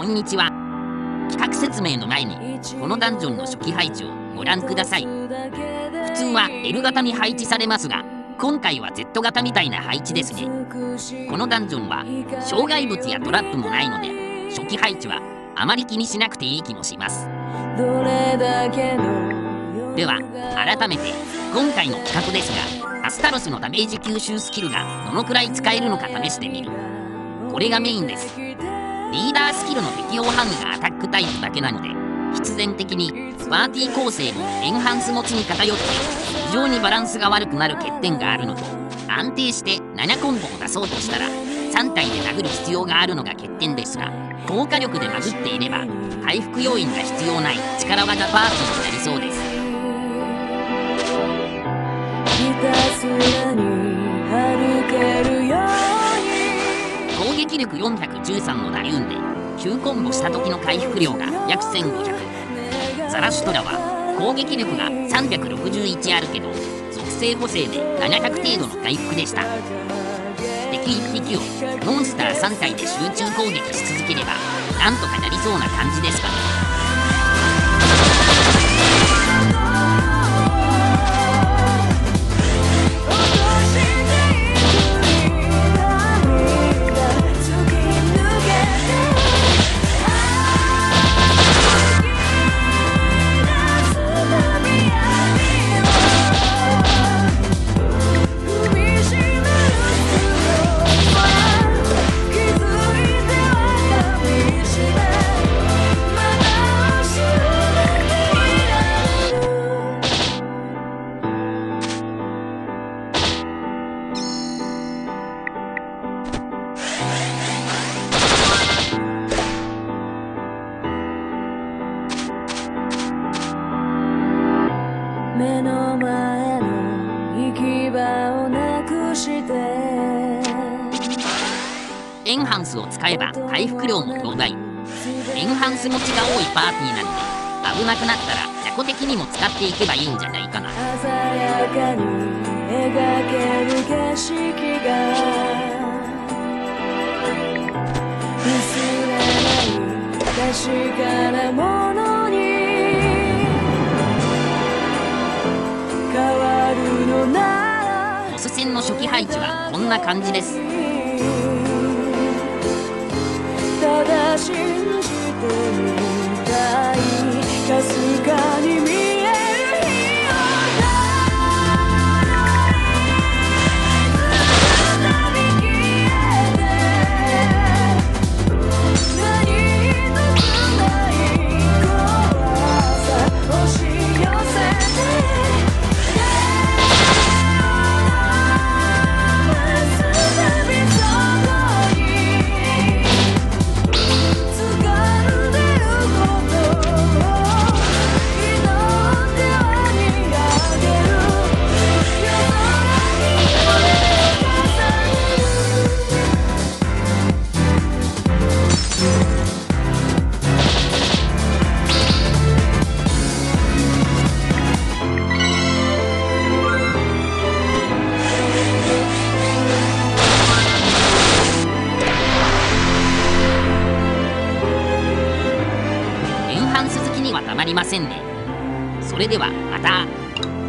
こんにちは。企画説明の前にこのダンジョンの初期配置をご覧ください。普通は L 型に配置されますが今回は Z 型みたいな配置ですね。このダンジョンは障害物やトラップもないので初期配置はあまり気にしなくていい気もします。では改めて今回の企画ですがアスタロスのダメージ吸収スキルがどのくらい使えるのか試してみる。これがメインです。リーダースキルの適用範囲がアタックタイプだけなので必然的にパーティー構成もエンハンス持ちに偏って非常にバランスが悪くなる欠点があるのと安定して7コンボを出そうとしたら3体で殴る必要があるのが欠点ですが高火力で殴っていれば回復要因が必要ない力技パーティーになりそうです。約413のダリューンで9コンボした時の回復量が約1500ザラシュトラは攻撃力が361あるけど属性補正で700程度の回復でした。敵1匹をモンスター3体で集中攻撃し続ければなんとかなりそうな感じですかね。き場をなくして。エンハンスを使えば回復量も増大。エンハンス持ちが多いパーティーなので危なくなったら雑魚的にも使っていけばいいんじゃないかな。鮮やかに描ける景色が。薄れない確かなもの線の初期配置はこんな感じです。りませんね。それではまた。